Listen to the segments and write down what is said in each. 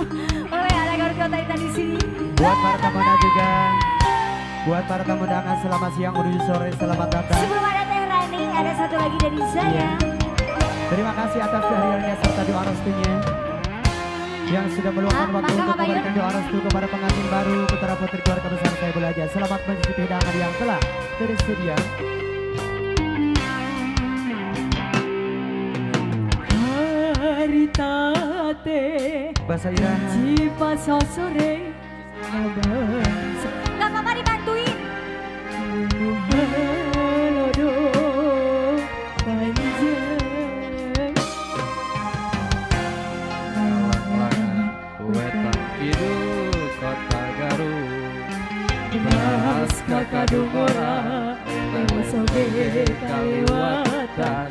Oleh ada kota kita di sini. Buat para tamu juga Buat para tamu undangan selamat siang menuju sore selamat datang. Sebelum ada Teh Rani ada satu lagi dari saya. Iya. Terima kasih atas kehadirannya serta doa restunya yang sudah meluangkan Ah, waktu untuk memberikan doa restu kepada pengantin baru putra putri keluarga besar saya belajar. Selamat mencicipi hidangan yang telah tersedia. Haritate Bahasa Irahan. Sosore Gak apa-apa dibantuin. Panjang Wetan Kota Garut. Bahas kaliwatan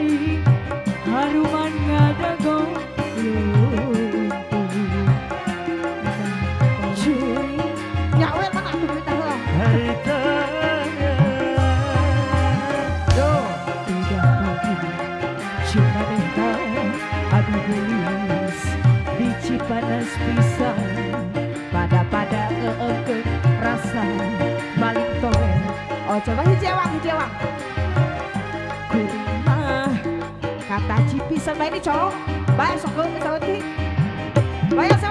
Cipanas pisang Pada-pada eekeun rasa Balik toel Oh coba hijawang, hijawang. Kurima Kata cipi sama ini cowok. Baik sok ke cowok ti. Baik sama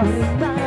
heart.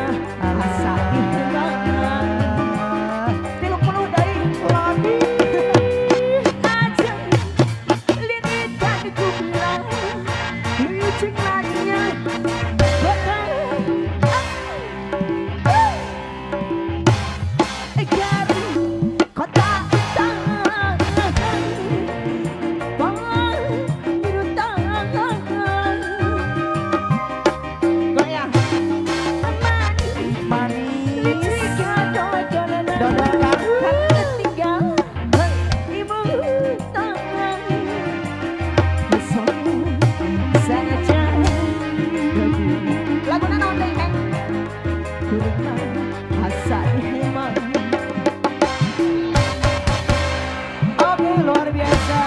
Oke luar biasa.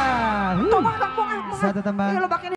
Satu tembang.